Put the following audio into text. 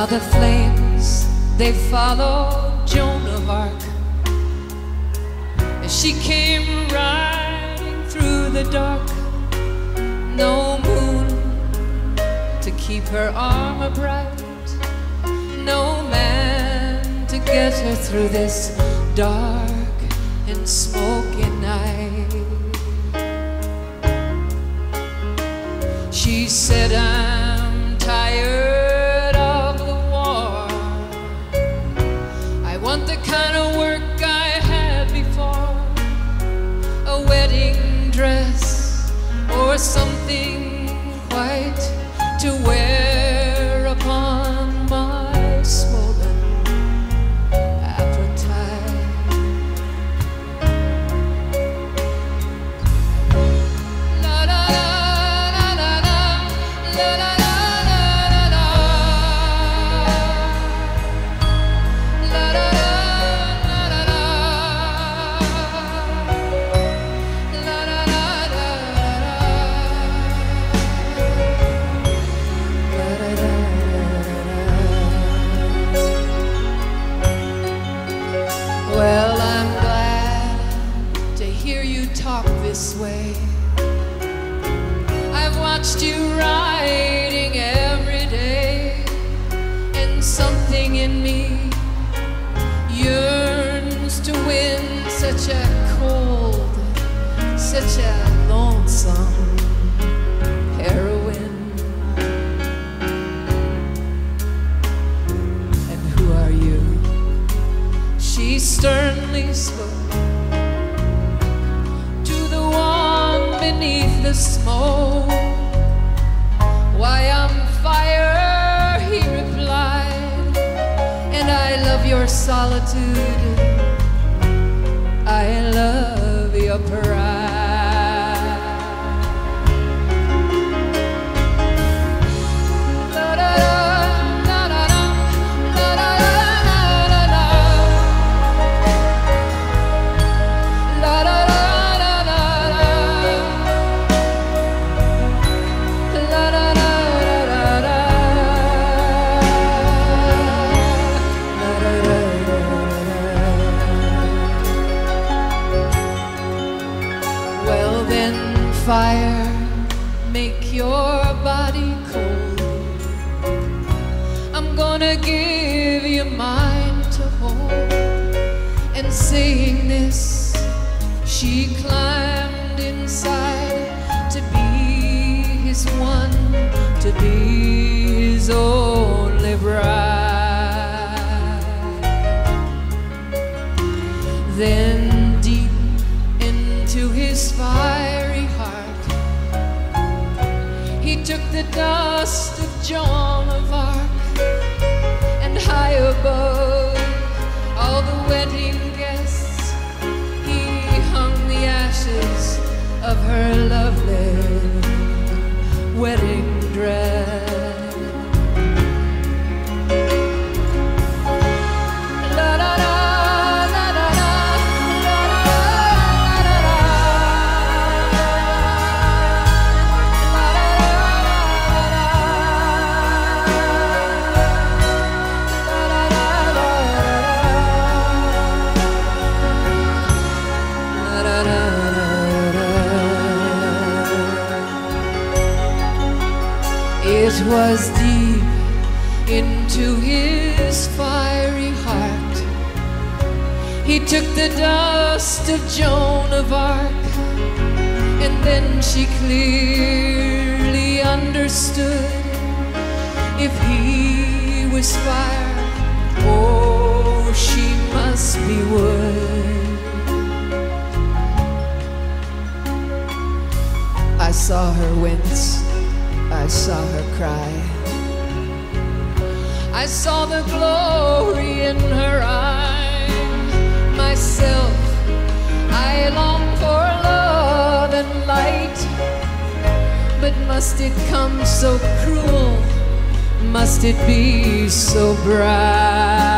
Now the flames, they followed Joan of Arc as she came riding through the dark. No moon to keep her armor bright, no man to get her through this dark and smoky night. She said, I'm something white to wear way. I've watched you riding every day, and something in me yearns to win such a cold, such a lonesome heroine. And who are you? She sternly spoke beneath the smoke. Why, I'm fire, he replied, and I love your solitude. I love your pride. Fire, make your body cold. I'm gonna give you mine to hold. And saying this, she climbed inside to be his one, to be his only bride. Then deep into his heart, he took the dust of Joan of Arc and high above all the wedding guests, he hung the ashes of her lovely wedding dress. Was deep into his fiery heart. He took the dust of Joan of Arc, and then she clearly understood if he was fire, oh, she must be wood. I saw her wince, I saw her cry. I saw the glory in her eye. Myself, I long for love and light. But must it come so cruel? Must it be so bright?